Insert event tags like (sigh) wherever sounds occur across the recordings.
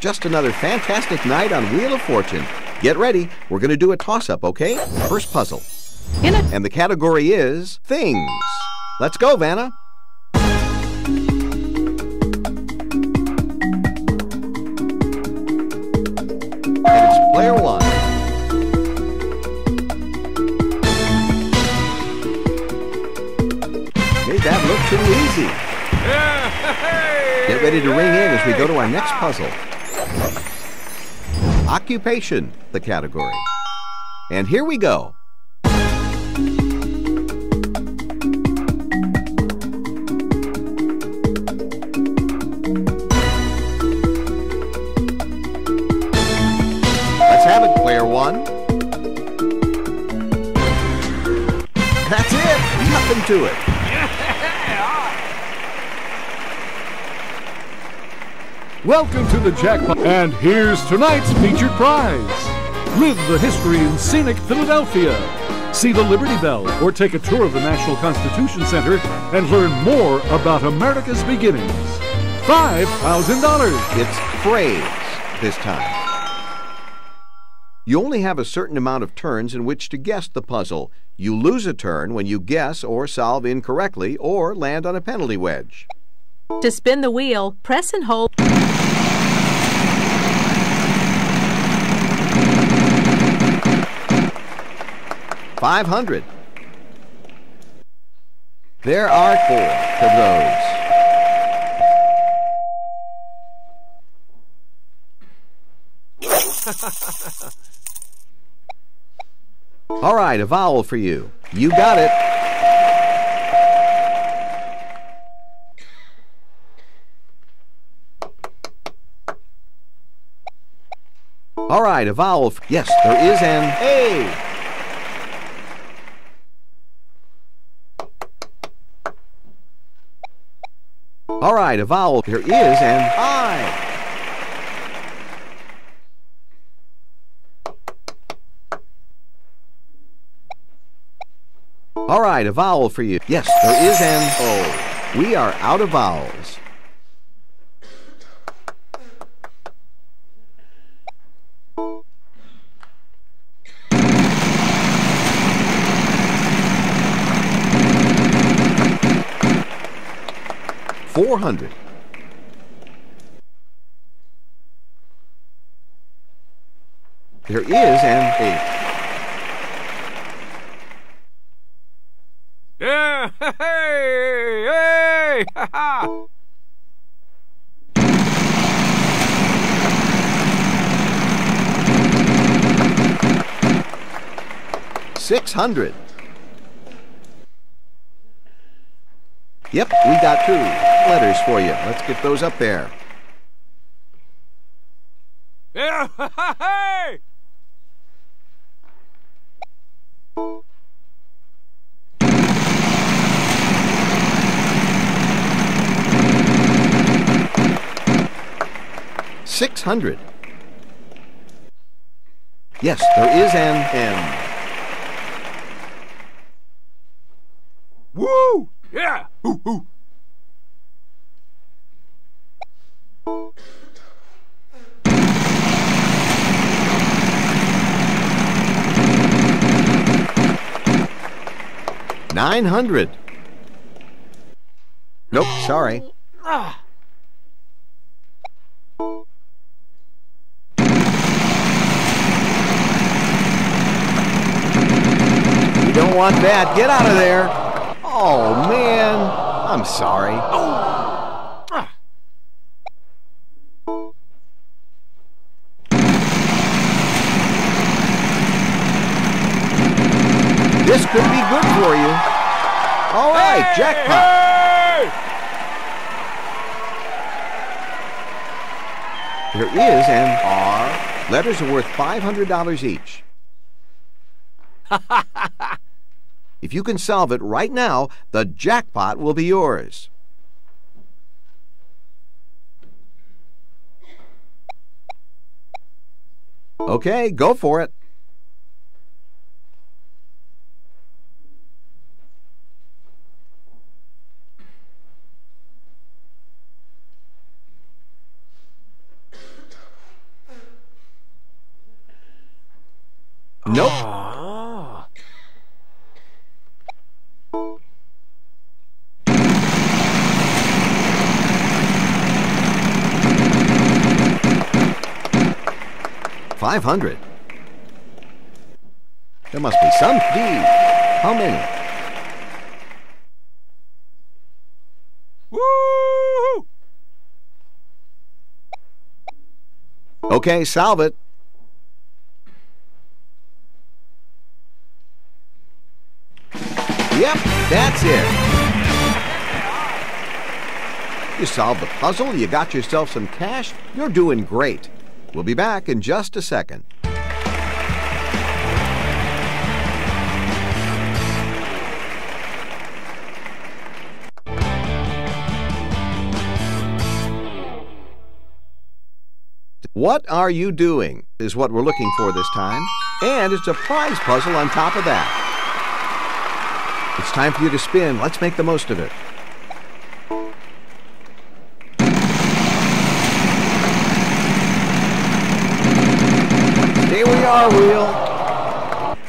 Just another fantastic night on Wheel of Fortune. Get ready. We're going to do a toss up, okay? First puzzle. In it. And the category is things. Let's go, Vanna. And it's player one. Made that look too easy. Get ready to ring in as we go to our next puzzle. Occupation, the category. And here we go. Let's have it, player one. That's it. Nothing to it. Welcome to the jackpot. And here's tonight's featured prize. Live the history in scenic Philadelphia. See the Liberty Bell or take a tour of the National Constitution Center and learn more about America's beginnings. $5,000. It's phrase this time. You only have a certain amount of turns in which to guess the puzzle. You lose a turn when you guess or solve incorrectly or land on a penalty wedge. To spin the wheel, press and hold. Five hundred. There are four of those. (laughs) All right, a vowel for you. You got it. All right, a vowel. yes, there is an A. All right, a vowel. There is an I. All right, a vowel for you. Yes, there is an O. We are out of vowels. Four hundred. There is an eight. Yeah! (laughs) Hey! Hey! (laughs) Ha ha! Six hundred. Yep, we got two letters for you. Let's get those up there. Yeah! (laughs) hey! Six hundred. Yes, there is an M. Woo! Yeah! Ooh, ooh. 900. Nope, sorry. You don't want that. Get out of there. Oh, man. I'm sorry. Oh. This could be good for you. All right, jackpot. There is an R. Letters are worth $500 each. (laughs) if you can solve it right now, the jackpot will be yours. Okay, go for it. Nope. Five hundred. There must be some fee. How many? Woo! Okay, solve it. Yep, that's it. You solved the puzzle, you got yourself some cash, you're doing great. We'll be back in just a second. What are you doing? Is what we're looking for this time. And it's a prize puzzle on top of that. It's time for you to spin. Let's make the most of it. Here we are, Wheel.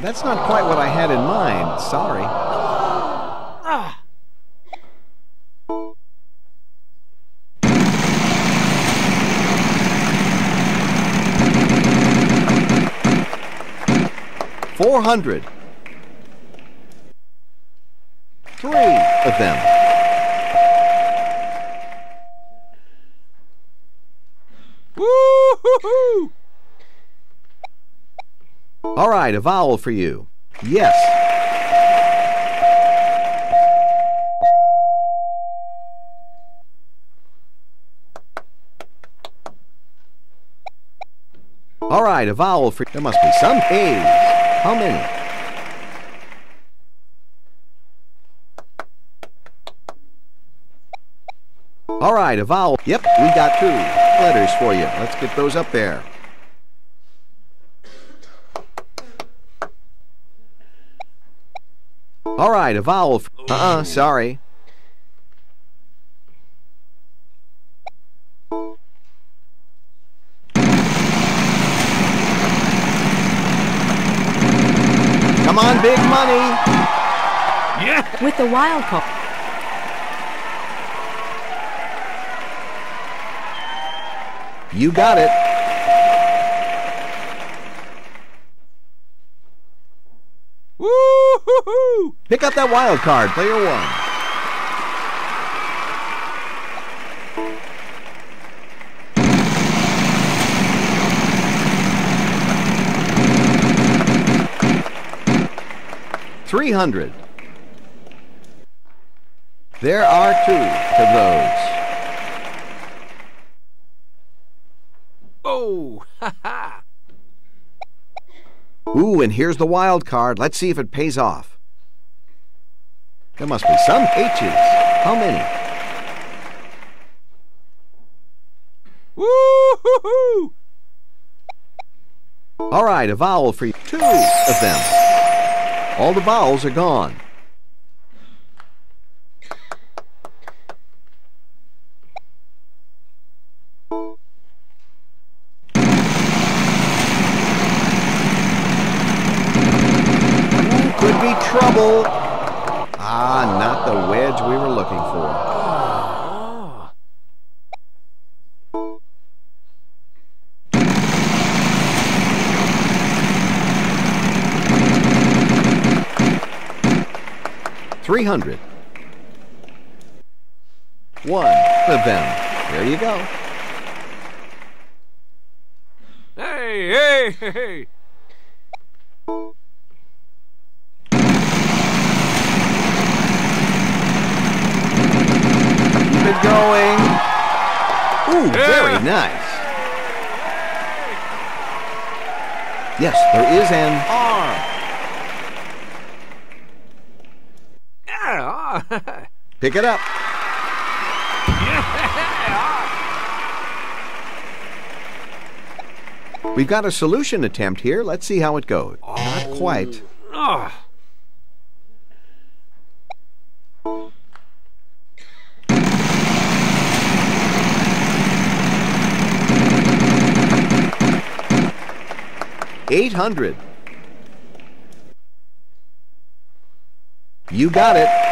That's not quite what I had in mind. Sorry. Ah. Four hundred. Three of them. Woo-hoo-hoo! All right, a vowel for you. Yes. All right, a vowel for there must be some A's. How many? All right, a vowel. Yep, we got two letters for you. Let's get those up there. All right, a vowel. Uh-uh, sorry. Come on, big money. Yeah! with the wild card. You got it. Woo-hoo-hoo! Pick up that wild card, player one. Three hundred. There are two of those. Oh! Ha-ha! (laughs) Ooh, and here's the wild card. Let's see if it pays off. There must be some H's. How many? Woo-hoo-hoo! All right, a vowel for. Two of them. All the vowels are gone. 300. One of them. There you go. Hey, hey, hey, hey. Keep it going. Ooh, yeah. very nice. Yes, there is an arm. Pick it up. We've got a solution attempt here. Let's see how it goes. Oh. Not quite. Oh. Eight hundred. You got it.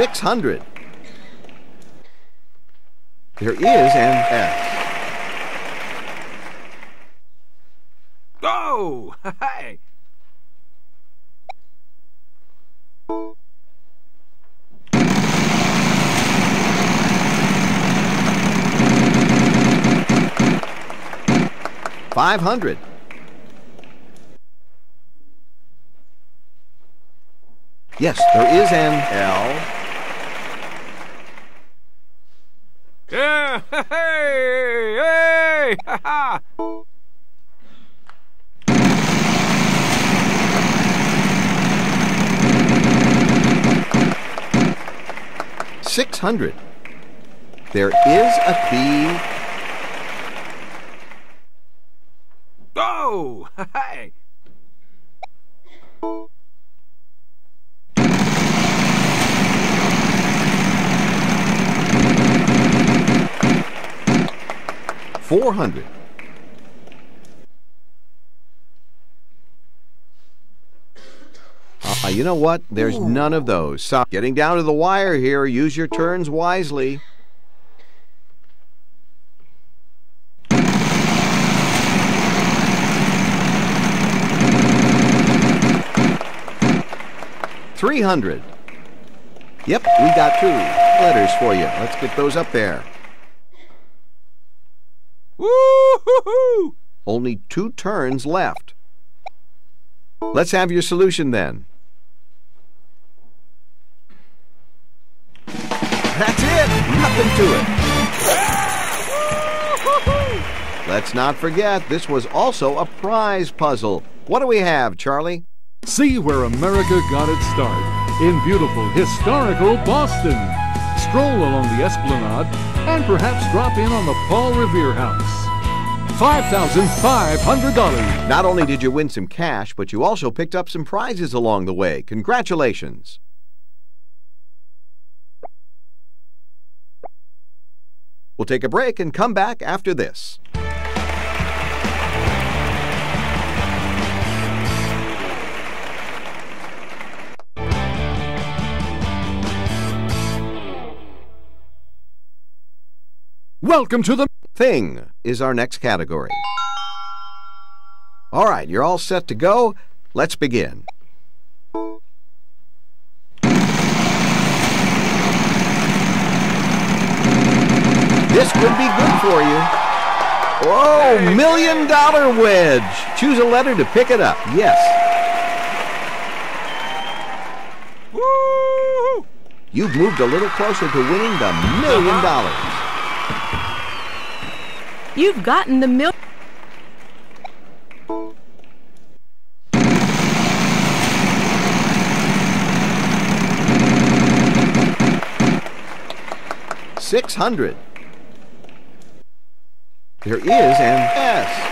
600. There is an S. Oh! (laughs) Hey! Five hundred. Yes, there is an L. Yeah! Hey! Hey! Ha ha! Six hundred. There is a P. Oh! Hey! Four hundred. Uh, you know what? There's none of those. So, getting down to the wire here. Use your turns wisely. Three hundred. Yep, we got two letters for you. Let's get those up there. Woo-hoo-hoo! Only two turns left. Let's have your solution then. That's it! Nothing to it. Let's not forget, this was also a prize puzzle. What do we have, Charlie? See where America got its start in beautiful, historical Boston. Stroll along the Esplanade and perhaps drop in on the Paul Revere House. $5,500. Not only did you win some cash, but you also picked up some prizes along the way. Congratulations. We'll take a break and come back after this. Welcome to the Thing is our next category. All right, you're all set to go. Let's begin. This could be good for you. Whoa, million dollar wedge. Choose a letter to pick it up. Yes. Woo! You've moved a little closer to winning the million uh-huh. dollars. You've gotten the milk. Six hundred. There is an S.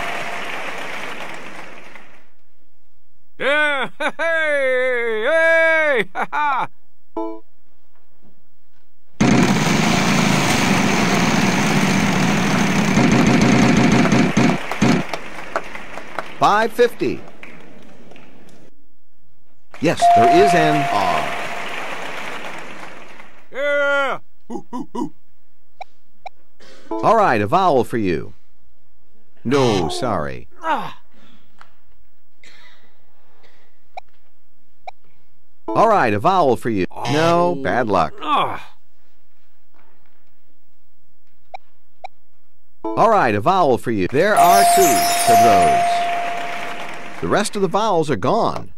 Yeah! (laughs) Hey! Hey! (laughs) Ha ha! Five fifty. Yes, there is an R. Yeah! Hoo, hoo, hoo. All right, a vowel for you. No, sorry. Ah! All right, a vowel for you. No, bad luck. Ah! All right, a vowel for you. There are two of those. The rest of the vowels are gone.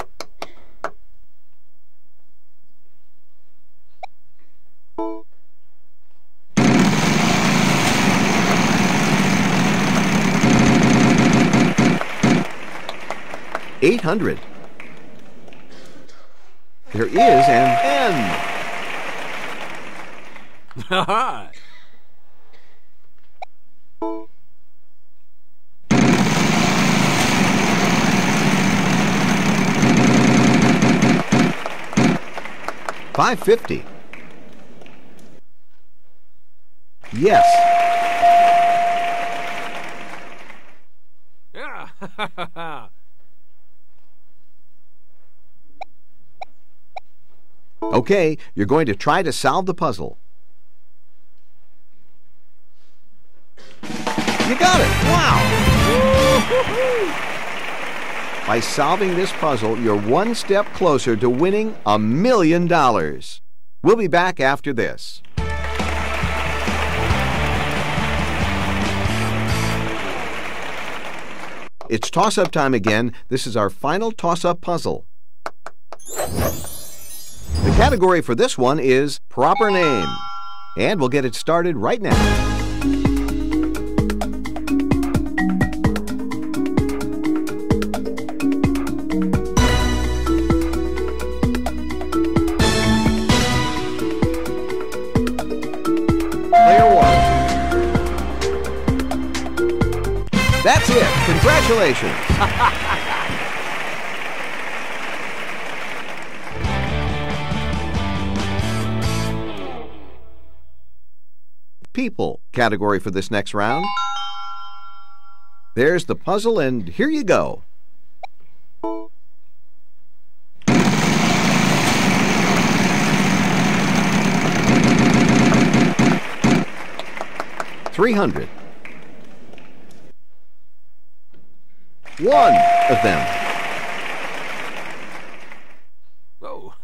Eight hundred. There is an N. (laughs) Ha! 550. Yes. Yeah. (laughs) Okay, you're going to try to solve the puzzle. You got it! Wow! By solving this puzzle, you're one step closer to winning a million dollars. We'll be back after this. It's toss up time again. This is our final toss up puzzle. The category for this one is proper name. And we'll get it started right now. Congratulations. People category for this next round. There's the puzzle, and here you go. Three hundred. one of them. Oh.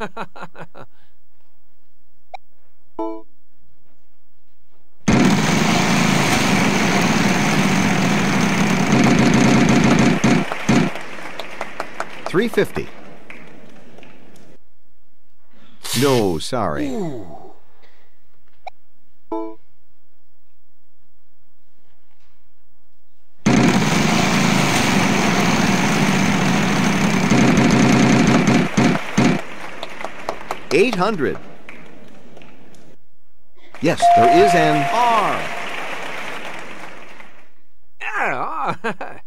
Three fifty. No, sorry. Ooh. 800. Yes, there is an R. (laughs)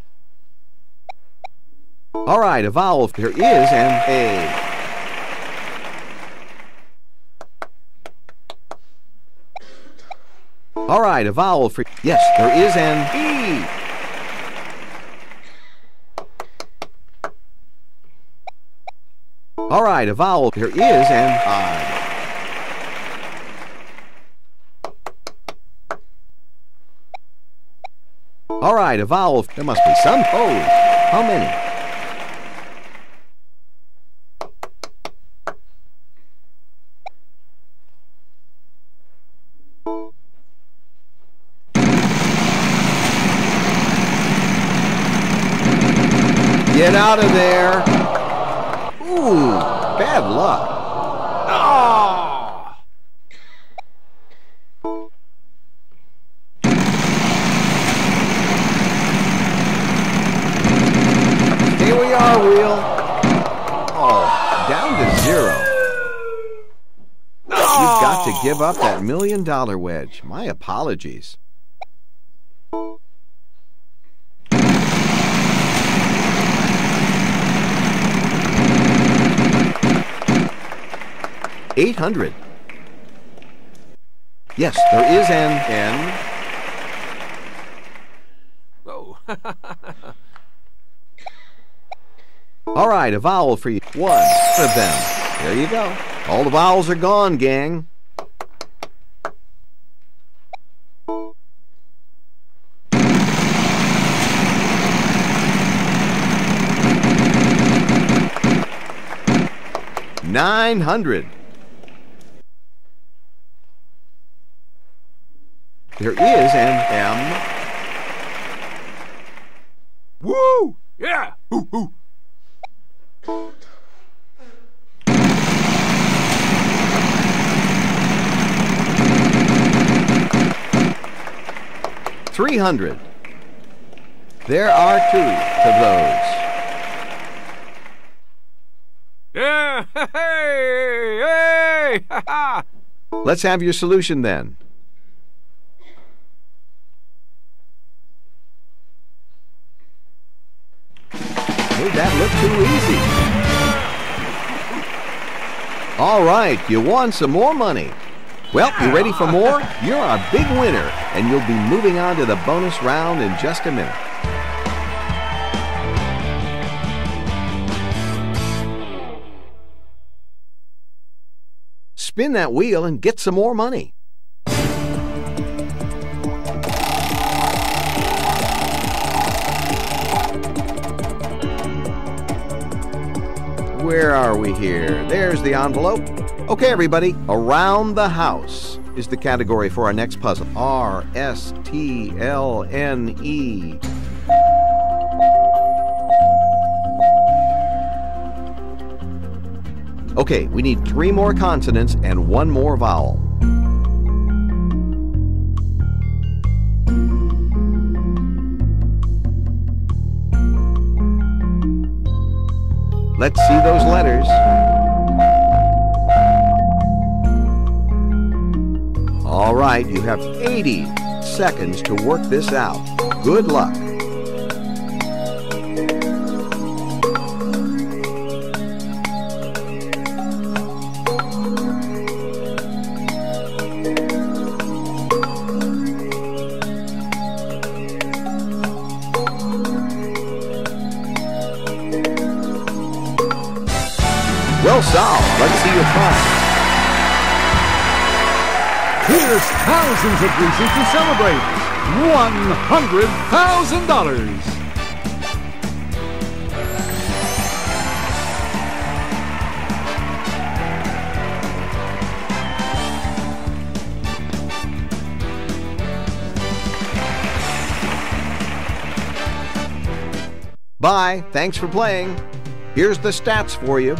All right, a vowel. There is an A. All right, a vowel for... Yes, there is an E. All right, a vowel. There is an I. All right, a vowel. There must be some. Oh, how many? Get out of there. Bad luck. Oh. Here we are, Wheel. Oh, down to zero. You've got to give up that million dollar wedge. My apologies. Eight hundred. Yes, there is an N. Whoa. (laughs) All right, a vowel for you. One of them. There you go. All the vowels are gone, gang. Nine hundred. There is an M. Woo. Yeah. Hoo. Three hundred. There are two of those. Yeah. (laughs) Hey. Hey. Ha (laughs) ha. Let's have your solution then. All right, you won some more money. Well, you ready for more? You're our big winner, and you'll be moving on to the bonus round in just a minute. Spin that wheel and get some more money. Where are we here? There's the envelope. Okay, everybody, around the house is the category for our next puzzle. R S T L N E. Okay, we need three more consonants and one more vowel. Let's see those letters. All right, you have 80 seconds to work this out. Good luck. Solved. Let's see your prize. Here's thousands of reasons to celebrate. $100,000. Bye. Thanks for playing. Here's the stats for you.